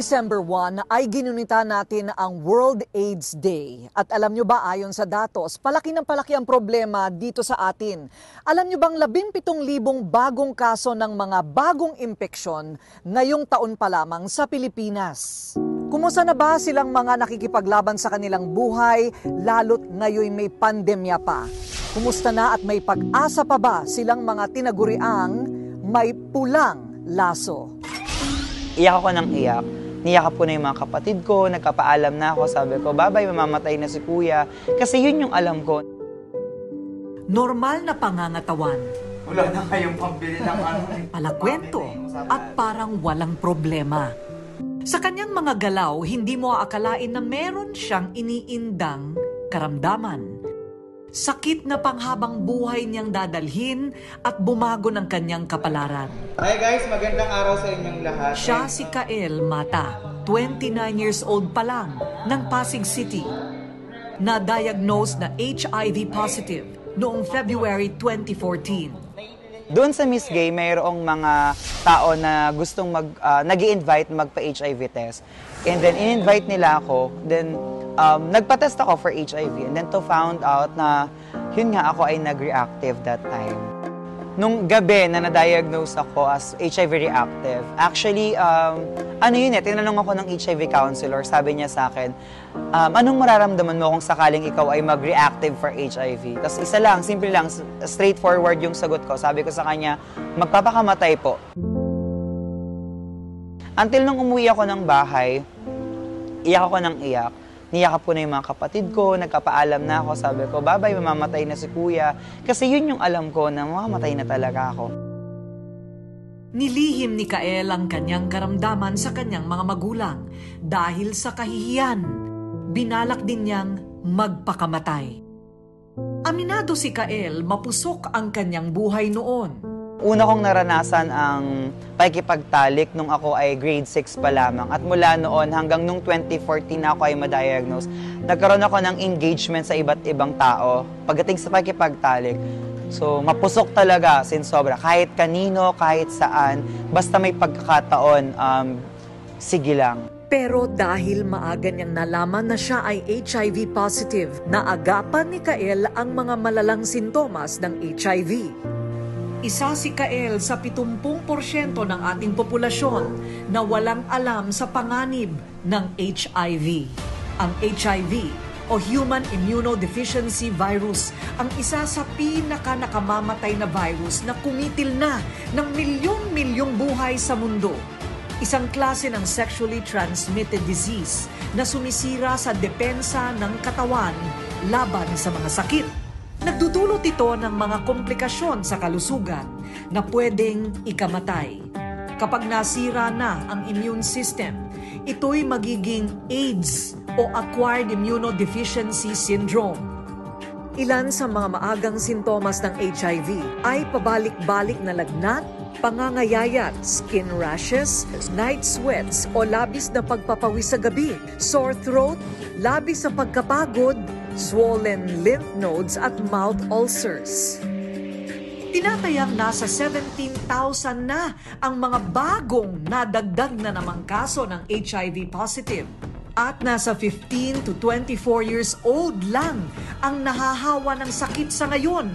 December 1 ay ginunita natin ang World AIDS Day. At alam nyo ba ayon sa datos, palaki ng palaki ang problema dito sa atin. Alam nyo bang 17,000 bagong kaso ng mga bagong impeksyon ngayong taon pa lamang sa Pilipinas? Kumusta na ba silang mga nakikipaglaban sa kanilang buhay, lalo't ngayon may pandemya pa? Kumusta na at may pag-asa pa ba silang mga tinaguriang may pulang laso? Iyak ako ng iyak. Niyakap ko na yung mga kapatid ko, nagkapaalam na ako. Sabi ko, babay, mamamatay na si kuya. Kasi yun yung alam ko. Normal na pangangatawan, Wala na kayong pambili ng ano. palakwento at parang walang problema. Sa kanyang mga galaw, hindi mo aakalain na meron siyang iniindang karamdaman. Sakit na panghabang buhay niyang dadalhin at bumago ng kanyang kapalaran. Hi guys, magandang araw sa inyong lahat. Siya si Kael Mata, 29 years old pa lang, ng Pasig City. Na-diagnose na HIV positive noong February 2014. Doon sa Miss Gay, mayroong mga tao na gustong mag, uh, nag invite magpa-HIV test. And then, in-invite nila ako. Then, um, nagpa-test ako for HIV. And then, to found out na, yun nga, ako ay nag-reactive that time. Nung gabi na na-diagnose ako as HIV reactive, actually, um, ano yun eh, tinanong ako ng HIV counselor, sabi niya sa akin, um, anong mararamdaman mo kung sakaling ikaw ay mag-reactive for HIV? Tapos isa lang, simple lang, straightforward yung sagot ko. Sabi ko sa kanya, magpapakamatay po. Until nung umuwi ako ng bahay, iyak ako ng iyak. Niyakap ko na yung mga kapatid ko, nagkapaalam na ako. Sabi ko, babay, mamamatay na si kuya. Kasi yun yung alam ko na mamamatay na talaga ako. Nilihim ni Kael ang kanyang karamdaman sa kanyang mga magulang dahil sa kahihiyan. Binalak din niyang magpakamatay. Aminado si Kael, mapusok ang kanyang buhay noon. Una kong naranasan ang pakikipagtalik nung ako ay grade 6 pa lamang. At mula noon hanggang nung 2014 na ako ay ma-diagnose, nagkaroon ako ng engagement sa iba't ibang tao pagdating sa pakikipagtalik. So, mapusok talaga sin sobra. Kahit kanino, kahit saan, basta may pagkakataon, um, sige lang. Pero dahil maaga niyang nalaman na siya ay HIV positive, naagapan ni Kael ang mga malalang sintomas ng HIV. Isa si Kael sa 70% ng ating populasyon na walang alam sa panganib ng HIV. Ang HIV o Human Immunodeficiency Virus ang isa sa pinaka nakamamatay na virus na kumitil na ng milyon-milyong buhay sa mundo. Isang klase ng sexually transmitted disease na sumisira sa depensa ng katawan laban sa mga sakit. Nagdudulot ito ng mga komplikasyon sa kalusugan na pwedeng ikamatay. Kapag nasira na ang immune system, ito'y magiging AIDS o Acquired Immunodeficiency Syndrome. Ilan sa mga maagang sintomas ng HIV ay pabalik-balik na lagnat, pangangayayat, skin rashes, night sweats o labis na pagpapawis sa gabi, sore throat, labis sa pagkapagod, swollen lymph nodes at mouth ulcers. Tinatayang nasa 17,000 na ang mga bagong nadagdag na namang kaso ng HIV positive. At nasa 15 to 24 years old lang ang nahahawa ng sakit sa ngayon.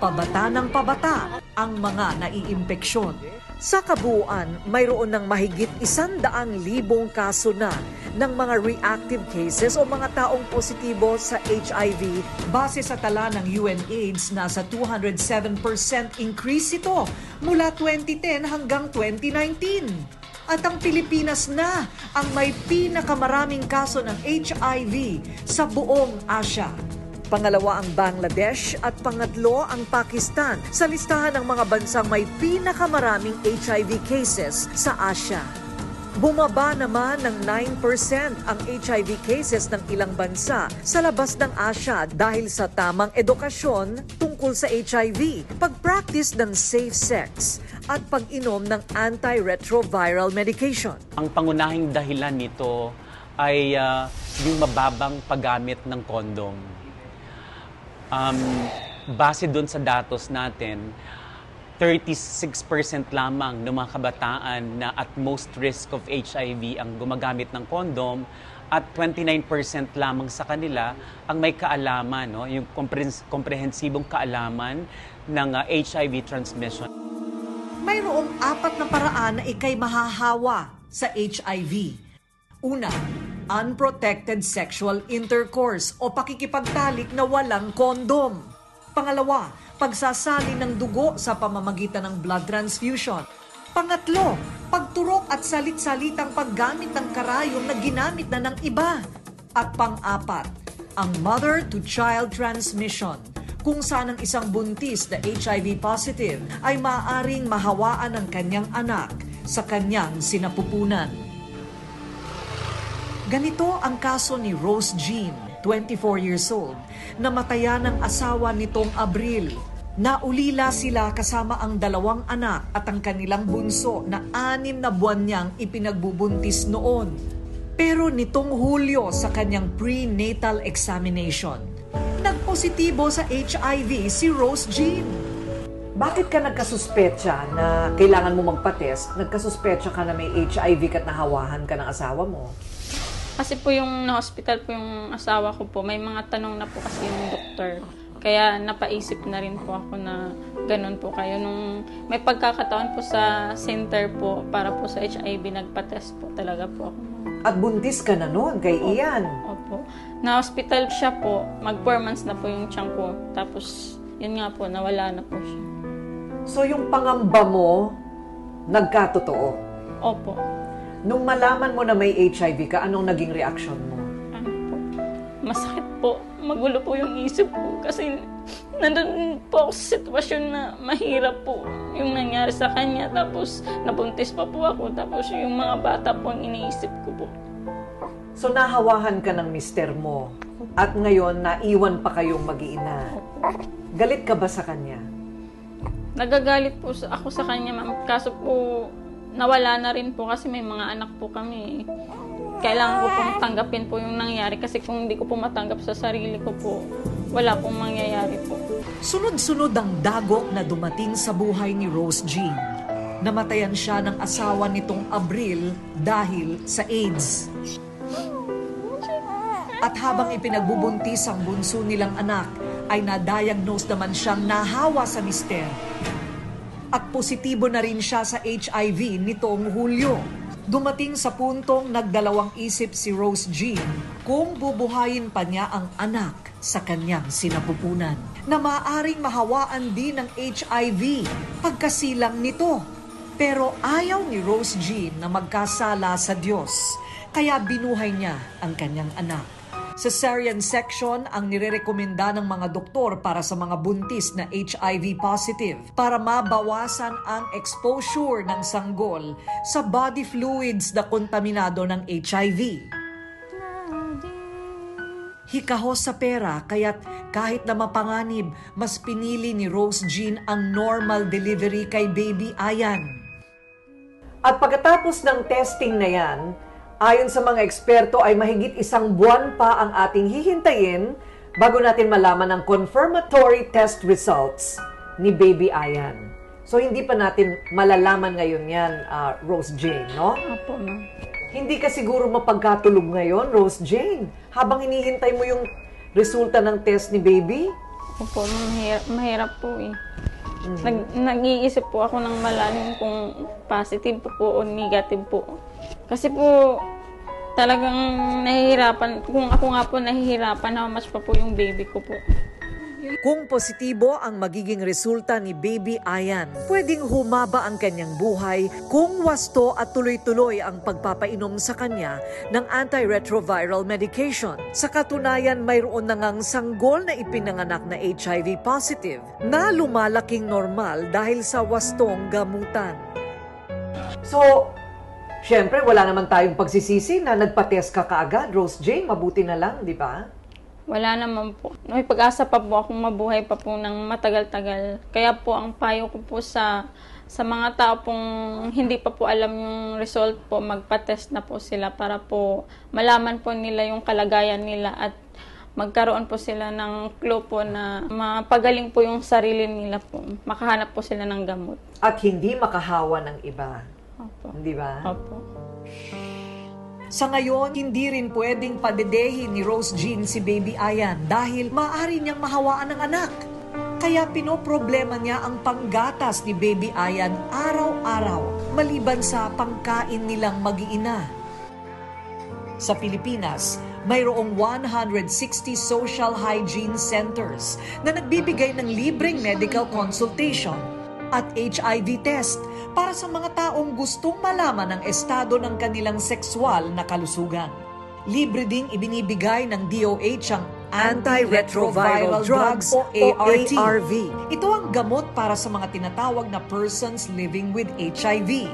Pabata ng pabata ang mga naiimpeksyon. Sa kabuuan, mayroon ng mahigit isandaang libong kaso na ng mga reactive cases o mga taong positibo sa HIV. Base sa tala ng UNAIDS, nasa 207% increase ito mula 2010 hanggang 2019. At ang Pilipinas na ang may pinakamaraming kaso ng HIV sa buong Asia. Pangalawa ang Bangladesh at pangatlo ang Pakistan sa listahan ng mga bansang may pinakamaraming HIV cases sa Asia. Bumaba naman ng 9% ang HIV cases ng ilang bansa sa labas ng Asia dahil sa tamang edukasyon tungkol sa HIV, pag-practice ng safe sex at pag-inom ng antiretroviral medication. Ang pangunahing dahilan nito ay uh, yung mababang paggamit ng kondom um, base doon sa datos natin, 36% lamang ng mga kabataan na at most risk of HIV ang gumagamit ng kondom at 29% lamang sa kanila ang may kaalaman, no? yung komprehensibong kaalaman ng uh, HIV transmission. Mayroong apat na paraan na ikay mahahawa sa HIV. Una, unprotected sexual intercourse o pakikipagtalik na walang kondom. Pangalawa, pagsasali ng dugo sa pamamagitan ng blood transfusion. Pangatlo, pagturok at salit-salitang paggamit ng karayom na ginamit na ng iba. At pang-apat, ang mother-to-child transmission kung saan ang isang buntis na HIV positive ay maaaring mahawaan ng kanyang anak sa kanyang sinapupunan. Ganito ang kaso ni Rose Jean, 24 years old, na matayan ng asawa nitong Abril. Naulila sila kasama ang dalawang anak at ang kanilang bunso na anim na buwan niyang ipinagbubuntis noon. Pero nitong Hulyo sa kanyang prenatal examination, nagpositibo sa HIV si Rose Jean. Bakit ka nagkasuspecha na kailangan mo magpa-test? Nagkasuspecha ka na may HIV ka at nahawahan ka ng asawa mo? Kasi po yung na-hospital po yung asawa ko po, may mga tanong na po kasi yung doktor. Kaya napaisip na rin po ako na ganun po kayo. Nung may pagkakataon po sa center po para po sa HIV, nagpa-test po talaga po ako. At buntis ka na noon kay Ian. Opo. Na-hospital siya po, mag 4 months na po yung tiyan ko. Tapos, yun nga po, nawala na po siya. So yung pangamba mo, nagkatotoo. Opo. Nung malaman mo na may HIV ka, anong naging reaction mo? Ano po, masakit po. Magulo po yung isip ko kasi nandun po ako sa sitwasyon na mahirap po yung nangyari sa kanya. Tapos nabuntis pa po ako. Tapos yung mga bata po ang iniisip ko po. So nahawahan ka ng mister mo at ngayon naiwan pa kayong mag-iina. Galit ka ba sa kanya? Nagagalit po ako sa kanya, ma'am. Kaso po, nawala na rin po kasi may mga anak po kami. Kailangan ko pong tanggapin po yung nangyari kasi kung hindi ko po matanggap sa sarili ko po, wala pong mangyayari po. Sunod-sunod ang dagok na dumating sa buhay ni Rose Jean. Namatayan siya ng asawa nitong Abril dahil sa AIDS. At habang ipinagbubuntis ang bunso nilang anak, ay na-diagnose naman siyang nahawa sa mister. At positibo na rin siya sa HIV nitong Hulyo. Dumating sa puntong nagdalawang isip si Rose Jean kung bubuhayin pa niya ang anak sa kanyang sinapupunan na maaring mahawaan din ng HIV pagkasilang nito. Pero ayaw ni Rose Jean na magkasala sa Diyos, kaya binuhay niya ang kanyang anak. Cesarean section ang nirerekomenda ng mga doktor para sa mga buntis na HIV positive para mabawasan ang exposure ng sanggol sa body fluids na kontaminado ng HIV. Hikahos sa pera kaya't kahit na mapanganib, mas pinili ni Rose Jean ang normal delivery kay baby Ayan. At pagkatapos ng testing na yan, ayon sa mga eksperto ay mahigit isang buwan pa ang ating hihintayin bago natin malaman ang confirmatory test results ni baby Ayan. So hindi pa natin malalaman ngayon yan, ah, Rose Jane, no? Opo, ma'am. Hindi ka siguro mapagkatulog ngayon, Rose Jane, habang hinihintay mo yung resulta ng test ni baby? Opo, mahirap, mahirap po eh. Nag, nag-iisip po ako ng malalim kung positive po, po o negative po. Kasi po, talagang nahihirapan, kung ako nga po nahihirapan, how much pa po yung baby ko po. Kung positibo ang magiging resulta ni Baby Ayan, pwedeng humaba ang kanyang buhay kung wasto at tuloy-tuloy ang pagpapainom sa kanya ng antiretroviral medication. Sa katunayan, mayroon na ngang sanggol na ipinanganak na HIV positive na lumalaking normal dahil sa wastong gamutan. So, syempre wala naman tayong pagsisisi na nagpa-test ka kaagad. Rose Jane, mabuti na lang, di ba? Wala naman po. May pag-asa pa po akong mabuhay pa po ng matagal-tagal. Kaya po ang payo ko po sa sa mga tao pong hindi pa po alam yung result po, magpa-test na po sila para po malaman po nila yung kalagayan nila at magkaroon po sila ng clue po na mapagaling po yung sarili nila po. Makahanap po sila ng gamot. At hindi makahawa ng iba. Opo. Di ba? Opo. Sa ngayon, hindi rin pwedeng padedehin ni Rose Jean si Baby Ayan dahil maaari niyang mahawaan ng anak. Kaya pinoproblema niya ang panggatas ni Baby Ayan araw-araw maliban sa pangkain nilang mag-iina. Sa Pilipinas, mayroong 160 social hygiene centers na nagbibigay ng libreng medical consultation at HIV test para sa mga taong gustong malaman ang estado ng kanilang sexual na kalusugan. Libre ding ibinibigay ng DOH ang antiretroviral drugs o ARV. Ito ang gamot para sa mga tinatawag na persons living with HIV.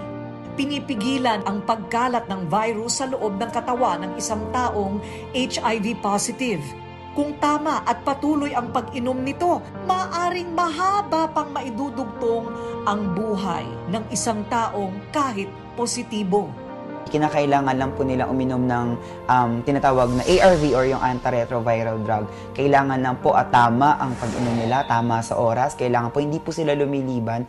Pinipigilan ang pagkalat ng virus sa loob ng katawan ng isang taong HIV positive. Kung tama at patuloy ang pag-inom nito, maaring mahaba pang maidudugtong ang buhay ng isang taong kahit positibo. kinakailangan lang po nila uminom ng um, tinatawag na ARV or yung antiretroviral drug. Kailangan lang po at tama ang pag-inom nila, tama sa oras. Kailangan po hindi po sila lumiliban.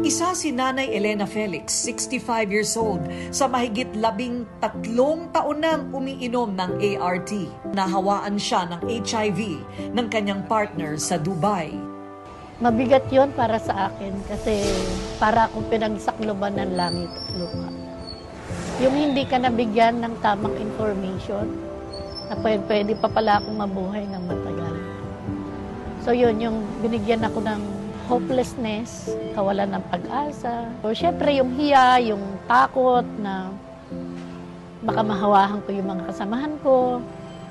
Isa si Nanay Elena Felix, 65 years old, sa mahigit labing tatlong taon nang umiinom ng ART. Nahawaan siya ng HIV ng kanyang partner sa Dubai. Mabigat yon para sa akin kasi para akong pinagsakloban ng langit at lupa. Yung hindi ka nabigyan ng tamang information na pwede, pwede pa pala akong mabuhay ng matagal. So yun, yung binigyan ako ng hopelessness, kawalan ng pag-asa. O syempre yung hiya, yung takot na baka mahawahan ko yung mga kasamahan ko,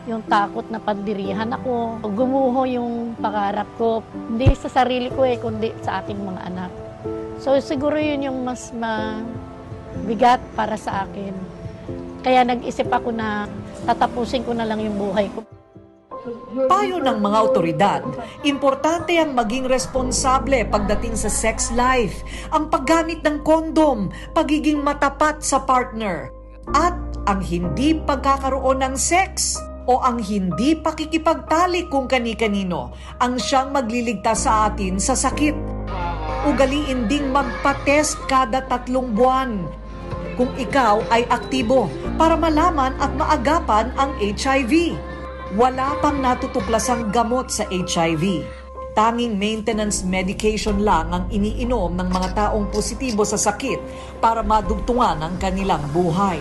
yung takot na pandirihan ako. Gumuho yung pangarap ko, hindi sa sarili ko eh, kundi sa aking mga anak. So siguro yun yung mas mabigat para sa akin. Kaya nag-isip ako na tatapusin ko na lang yung buhay ko. Payo ng mga otoridad, importante ang maging responsable pagdating sa sex life, ang paggamit ng kondom, pagiging matapat sa partner, at ang hindi pagkakaroon ng sex o ang hindi pakikipagtalik kung kani-kanino ang siyang magliligtas sa atin sa sakit. Ugaliin ding magpa-test kada tatlong buwan kung ikaw ay aktibo para malaman at maagapan ang HIV. Wala pang natutuklasang gamot sa HIV. Tanging maintenance medication lang ang iniinom ng mga taong positibo sa sakit para madugtungan ang kanilang buhay.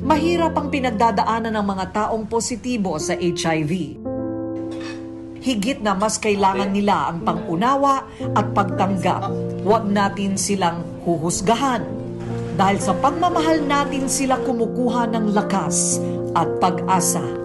Mahirap ang pinagdadaanan ng mga taong positibo sa HIV. Higit na mas kailangan nila ang pangunawa at pagtanggap. Huwag natin silang huhusgahan. Dahil sa pagmamahal natin sila kumukuha ng lakas at pag-asa.